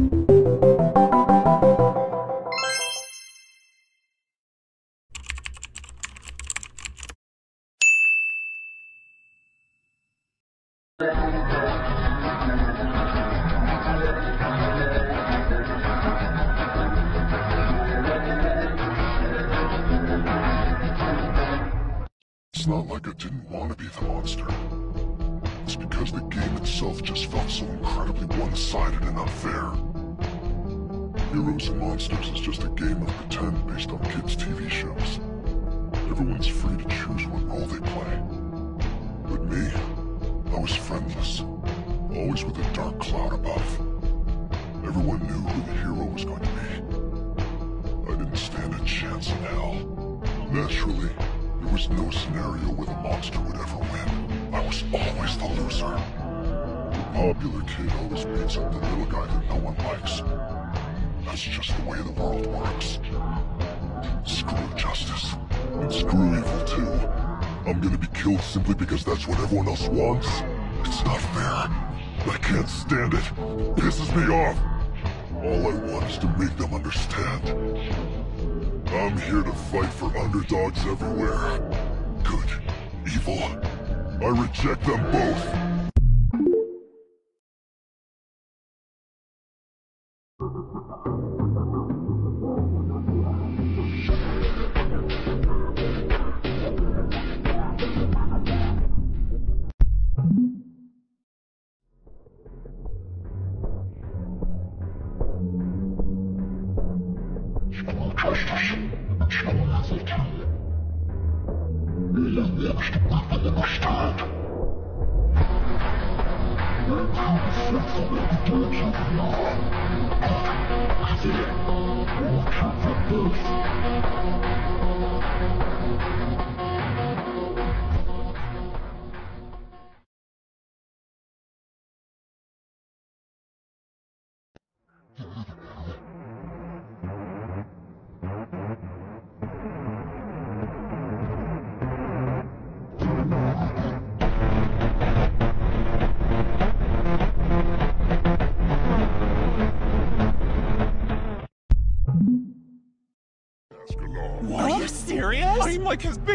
It's not like I didn't want to be the monster. It's because the game itself just felt so incredibly one-sided and unfair. Heroes and Monsters is just a game of pretend based on kids' TV shows. Everyone's free to choose what role they play. But me, I was friendless, always with a dark cloud above. Everyone knew who the hero was going to be. I didn't stand a chance in hell. Naturally, there was no scenario where the monster would ever win. I was always the loser. The popular kid always beats up the little guy that no one likes. That's just the way the world works. Screw justice. And screw evil too. I'm gonna be killed simply because that's what everyone else wants? It's not fair. I can't stand it. Pisses me off. All I want is to make them understand. I'm here to fight for underdogs everywhere. Good, evil. I reject them both. Wants to make them understand. Here to fight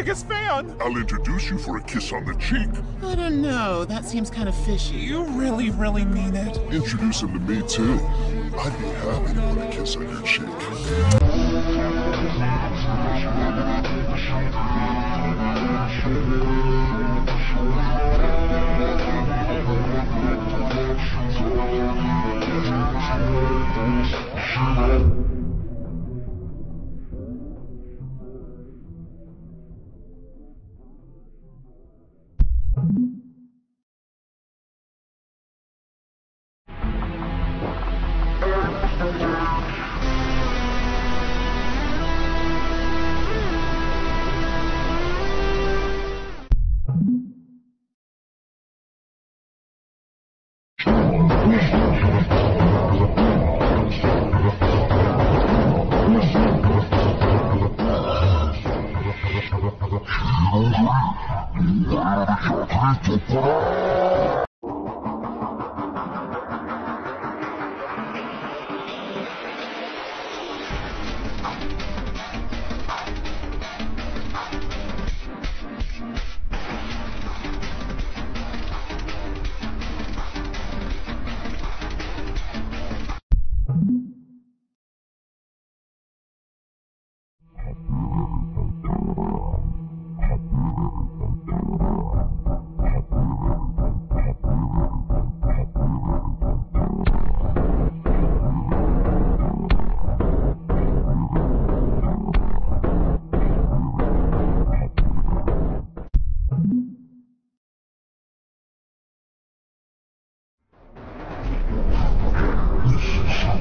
biggest fan. I'll introduce you for a kiss on the cheek. I don't know. That seems kind of fishy. You really, really mean it? Introduce him to me, too. I'd be happy to put a kiss on your cheek. 広がりお前の食いとこだ！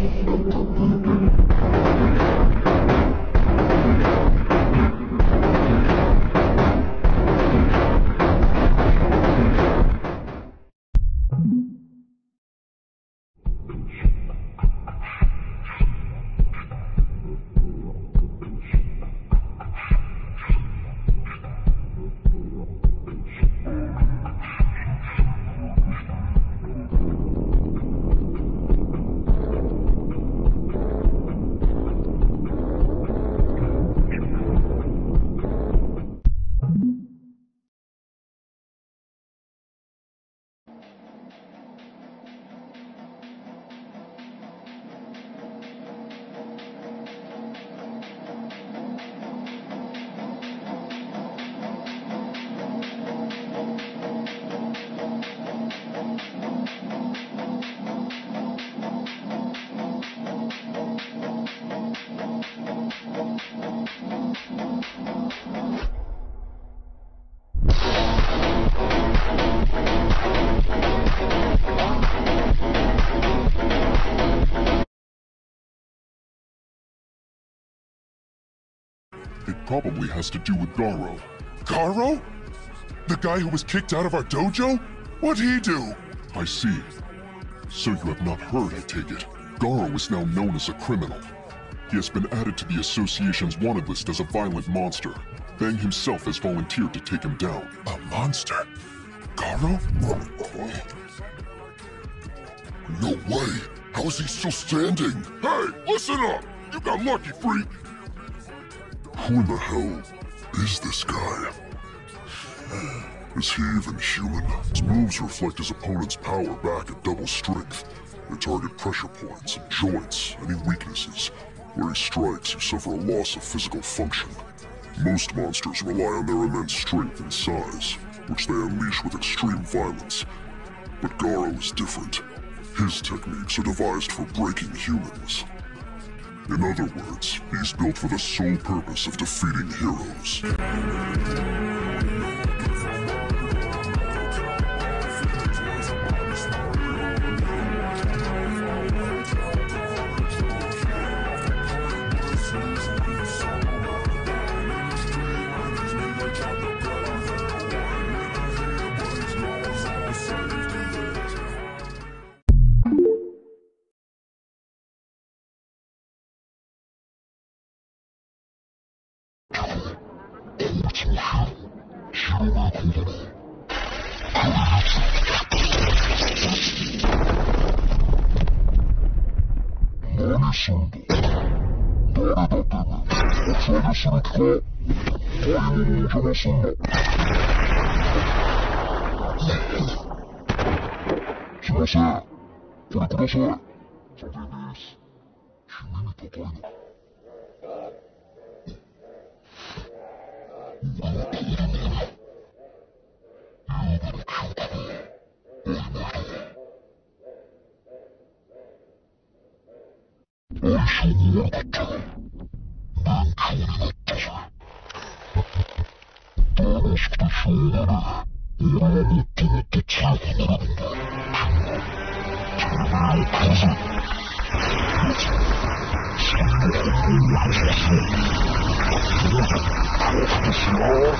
あ! Probably has to do with Garou. Garou? The guy who was kicked out of our dojo? What'd he do? I see. So you have not heard, I take it. Garou is now known as a criminal. He has been added to the association's wanted list as a violent monster. Bang himself has volunteered to take him down. A monster? Garou? No way! How is he still standing? Hey, listen up! You got lucky, freak! Who in the hell is this guy? Is he even human? His moves reflect his opponent's power back at double strength. They target pressure points and joints, any weaknesses. Where he strikes, you suffer a loss of physical function. Most monsters rely on their immense strength and size, which they unleash with extreme violence. But Garou is different. His techniques are devised for breaking humans. In other words, he's built for the sole purpose of defeating heroes. 何すんだ誰だてめえおつなげする気か買い物お邪魔すんなすいませんこれください100円です君に高いな俺は Hayır bakalım. Ben kaybettim. Bu aşkta şeyleri, yere bittiğinde çarpılarım. Tanrı'yı kazan. Şimdi kendini yazarsın. Korkmuşuyor.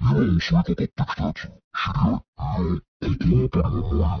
Yürüyüş vakit ettikten sonra, şuraya, hayır, dediği bir olmaz.